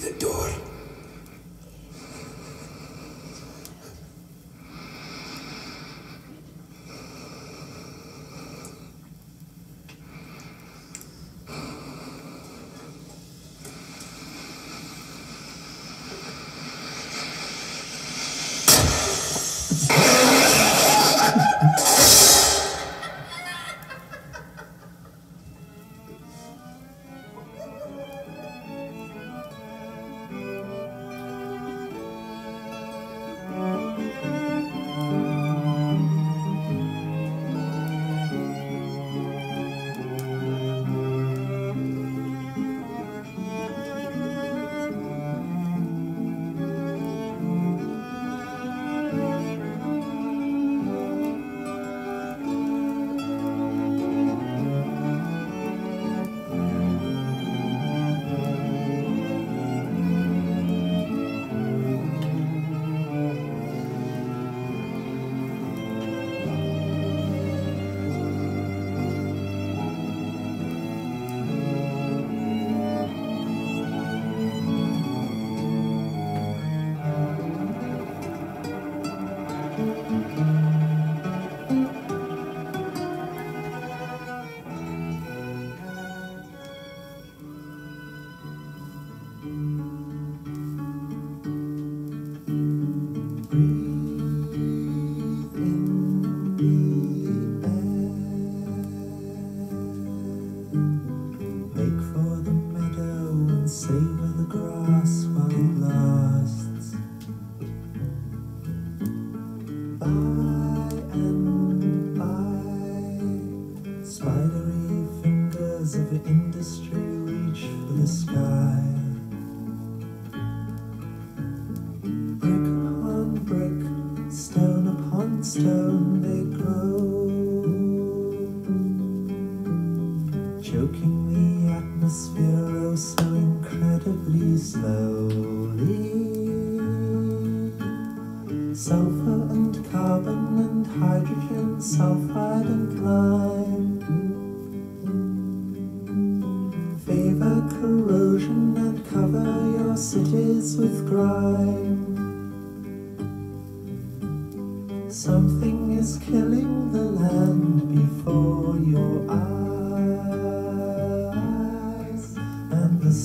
the door. love.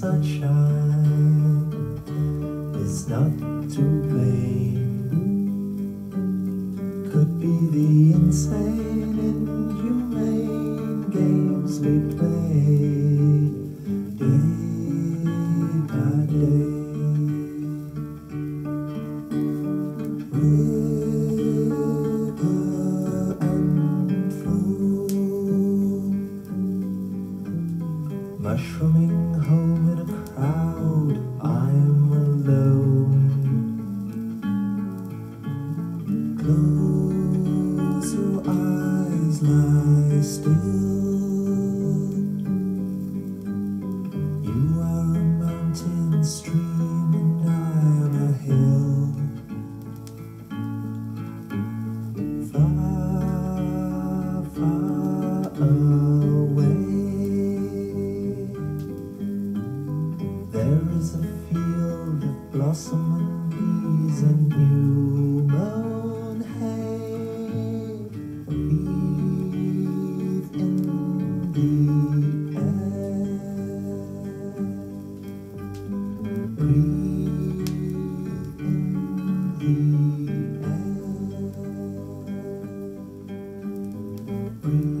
sunshine is not to blame. Could be the insane. Breathe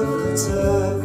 the time.